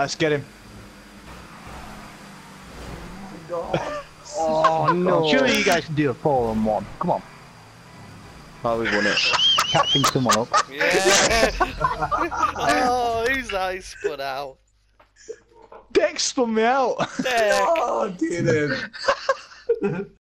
Let's get him. Oh no! Surely you guys can do a four on one. Come on, Oh, we won it. catching someone up. Yeah. oh, who's that? He spun out. Dex spun me out. Dec. Oh, did him.